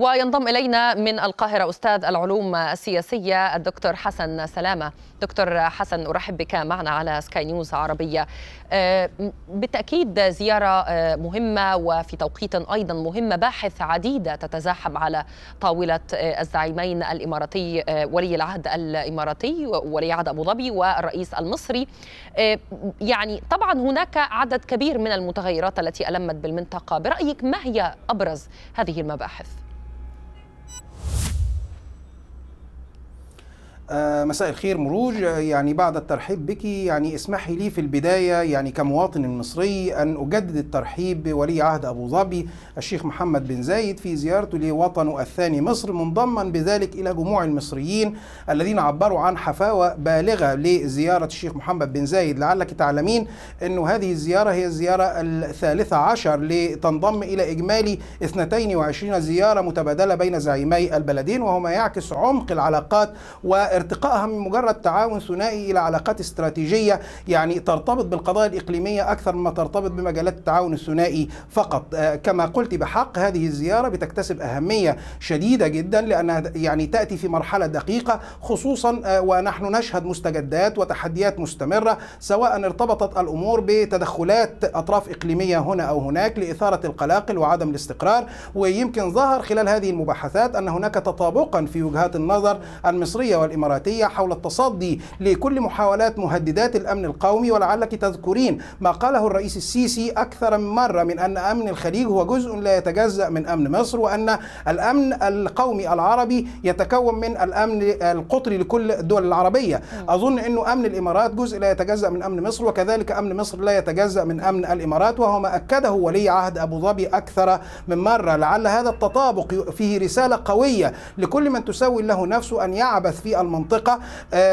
وينضم إلينا من القاهرة أستاذ العلوم السياسية الدكتور حسن سلامة. دكتور حسن أرحب بك معنا على سكاي نيوز عربية. بالتأكيد زيارة مهمة وفي توقيت أيضا مهم مباحث عديدة تتزاحم على طاولة الزعيمين الإماراتي ولي العهد الإماراتي ولي عهد أبو ظبي والرئيس المصري. يعني طبعا هناك عدد كبير من المتغيرات التي ألمت بالمنطقة. برأيك ما هي أبرز هذه المباحث؟ مساء الخير مروج. يعني بعد الترحيب بك يعني اسمحي لي في البداية يعني كمواطن مصري أن أجدد الترحيب بولي عهد أبو ظبي الشيخ محمد بن زايد في زيارته لوطنه الثاني مصر منضما بذلك إلى جموع المصريين الذين عبروا عن حفاوة بالغة لزيارة الشيخ محمد بن زايد. لعلك تعلمين أن هذه الزيارة هي الزيارة الثالثة عشر لتنضم إلى إجمالي 22 زيارة متبادلة بين زعيمي البلدين وهو ما يعكس عمق العلاقات و ارتقائها من مجرد تعاون ثنائي إلى علاقات استراتيجية يعني ترتبط بالقضايا الإقليمية أكثر مما ترتبط بمجالات التعاون الثنائي فقط. كما قلت بحق هذه الزيارة بتكتسب أهمية شديدة جدا لأنها يعني تأتي في مرحلة دقيقة خصوصا ونحن نشهد مستجدات وتحديات مستمرة سواء ارتبطت الأمور بتدخلات أطراف إقليمية هنا أو هناك لإثارة القلاقل وعدم الاستقرار ويمكن ظهر خلال هذه المباحثات أن هناك تطابقا في وجهات النظر المصرية والإماراتية. الإماراتية حول التصدي لكل محاولات مهددات الأمن القومي ولعلك تذكرين ما قاله الرئيس السيسي أكثر من مرة من أن أمن الخليج هو جزء لا يتجزأ من أمن مصر وأن الأمن القومي العربي يتكون من الأمن القطري لكل الدول العربية. أظن أنه أمن الإمارات جزء لا يتجزأ من أمن مصر وكذلك أمن مصر لا يتجزأ من أمن الإمارات وهو ما أكده ولي عهد أبو ظبي أكثر من مرة. لعل هذا التطابق فيه رسالة قوية لكل من تسوي له نفسه أن يعبث في المنطقة. المنطقة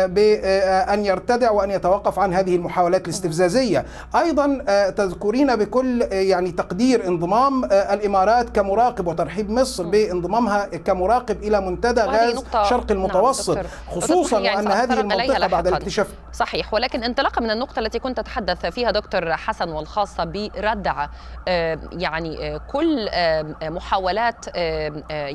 بأن يرتدع وأن يتوقف عن هذه المحاولات الاستفزازية. أيضا تذكرين بكل يعني تقدير انضمام الإمارات كمراقب وترحيب مصر بانضمامها كمراقب إلى منتدى غاز شرق المتوسط. خصوصا يعني وأن هذه المنطقة بعد الاكتشاف. صحيح ولكن انطلاقا من النقطة التي كنت تتحدث فيها دكتور حسن والخاصة بردع يعني كل محاولات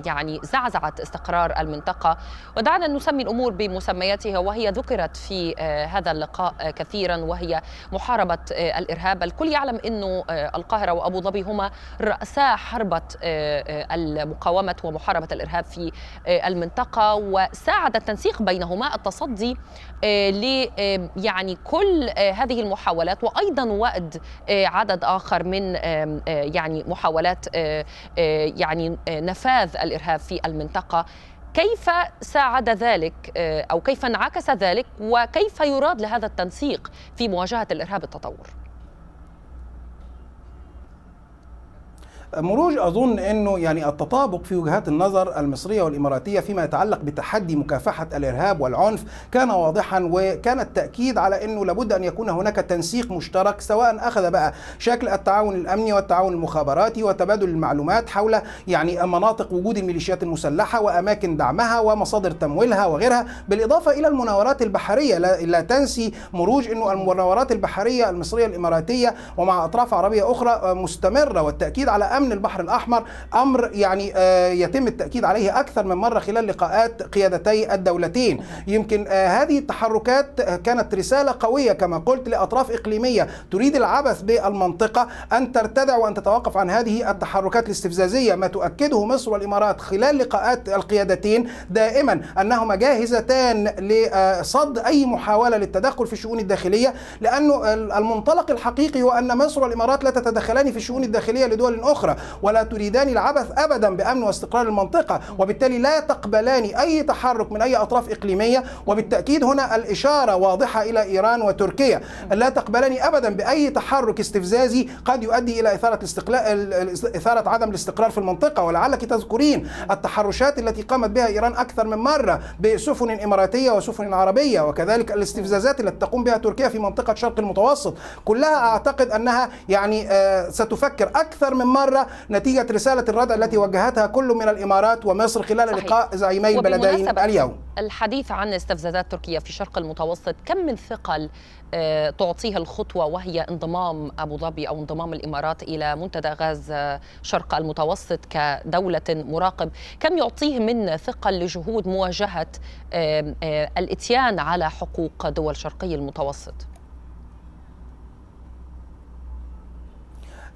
يعني زعزعة استقرار المنطقة. ودعنا نسمي الأمور بمسمياتها وهي ذكرت في هذا اللقاء كثيرا وهي محاربة الإرهاب. الكل يعلم أنه القاهرة وأبو ظبي هما رأسا حربة المقاومة ومحاربة الإرهاب في المنطقة. وساعد التنسيق بينهما التصدي ل يعني كل هذه المحاولات. وأيضا وأد عدد آخر من يعني محاولات يعني نفاذ الإرهاب في المنطقة. كيف ساعد ذلك أو كيف انعكس ذلك وكيف يراد لهذا التنسيق في مواجهة الإرهاب التطور؟ مروج أظن إنه يعني التطابق في وجهات النظر المصرية والإماراتية فيما يتعلق بتحدي مكافحة الإرهاب والعنف كان واضحا وكان التأكيد على إنه لابد أن يكون هناك تنسيق مشترك سواء أخذ بقى شكل التعاون الأمني والتعاون المخابراتي وتبادل المعلومات حول يعني مناطق وجود الميليشيات المسلحة وأماكن دعمها ومصادر تمويلها وغيرها بالإضافة إلى المناورات البحرية. لا, تنسي مروج إنه المناورات البحرية المصرية الإماراتية ومع أطراف عربية أخرى مستمرة والتأكيد على امن البحر الأحمر. أمر يعني يتم التأكيد عليه أكثر من مرة خلال لقاءات قيادتي الدولتين. يمكن هذه التحركات كانت رسالة قوية كما قلت لأطراف إقليمية تريد العبث بالمنطقة أن ترتدع وأن تتوقف عن هذه التحركات الاستفزازية. ما تؤكده مصر والإمارات خلال لقاءات القيادتين دائما أنهما جاهزتان لصد أي محاولة للتدخل في الشؤون الداخلية لأنه المنطلق الحقيقي هو أن مصر والإمارات لا تتدخلان في الشؤون الداخلية لدول أخرى. ولا تريدان العبث ابدا بأمن واستقرار المنطقة وبالتالي لا تقبلان أي تحرك من أي أطراف إقليمية وبالتأكيد هنا الإشارة واضحة إلى إيران وتركيا. لا تقبلان ابدا بأي تحرك استفزازي قد يؤدي إلى إثارة الاستقلال إثارة عدم الاستقرار في المنطقة. ولعلك تذكرين التحرشات التي قامت بها إيران أكثر من مرة بسفن إماراتية وسفن عربية وكذلك الاستفزازات التي تقوم بها تركيا في منطقة شرق المتوسط. كلها أعتقد أنها يعني ستفكر أكثر من مرة نتيجة رسالة الردع التي وجهتها كل من الإمارات ومصر خلال صحيح. لقاء زعيمي البلدين اليوم. الحديث عن استفزازات تركيا في شرق المتوسط كم من ثقل آه، تعطيها الخطوة وهي انضمام أبو ظبي أو انضمام الإمارات إلى منتدى غاز آه، شرق المتوسط كدولة مراقب؟ كم يعطيه من ثقل لجهود مواجهة آه، الإتيان على حقوق دول شرقي المتوسط؟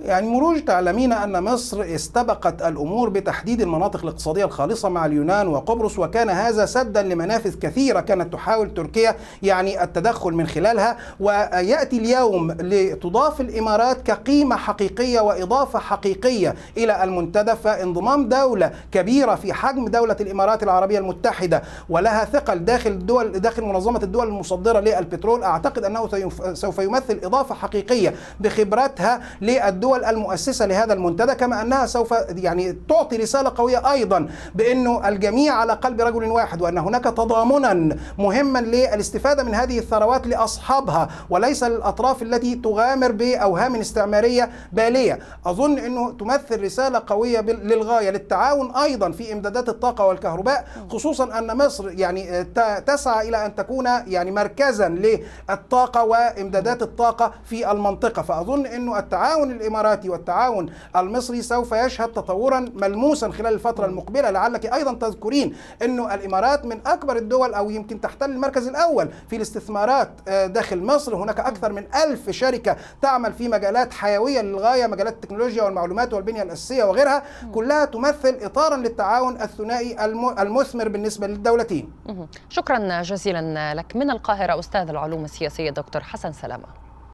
يعني مروج تعلمين أن مصر استبقت الأمور بتحديد المناطق الاقتصادية الخالصة مع اليونان وقبرص وكان هذا سدا لمنافذ كثيرة كانت تحاول تركيا يعني التدخل من خلالها. ويأتي اليوم لتضاف الإمارات كقيمة حقيقية وإضافة حقيقية إلى المنتدى فانضمام دولة كبيرة في حجم دولة الإمارات العربية المتحدة ولها ثقل داخل الدول داخل منظمة الدول المصدرة للبترول أعتقد أنه سوف يمثل إضافة حقيقية بخبرتها للدول المؤسسة لهذا المنتدى كما أنها سوف يعني تعطي رسالة قوية أيضا بأنه الجميع على قلب رجل واحد وأن هناك تضامنا مهما للاستفادة من هذه الثروات لأصحابها وليس للأطراف التي تغامر بأوهام استعمارية بالية. أظن أنه تمثل رسالة قوية بال- للغاية للتعاون أيضا في إمدادات الطاقة والكهرباء خصوصا أن مصر يعني تسعى إلى أن تكون يعني مركزا للطاقة وإمدادات الطاقة في المنطقة. فأظن أنه التعاون الإماراتي والتعاون. المصري سوف يشهد تطورا ملموسا خلال الفترة المقبلة. لعلك أيضا تذكرين أنه الإمارات من أكبر الدول أو يمكن تحتل المركز الأول في الاستثمارات آه، داخل مصر. هناك أكثر من ألف شركة تعمل في مجالات حيوية للغاية مجالات التكنولوجيا والمعلومات والبنية الأساسية وغيرها. كلها تمثل إطارا للتعاون الثنائي الم- المثمر بالنسبة للدولتين. شكرا جزيلا لك. من القاهرة أستاذ العلوم السياسية دكتور حسن سلامة.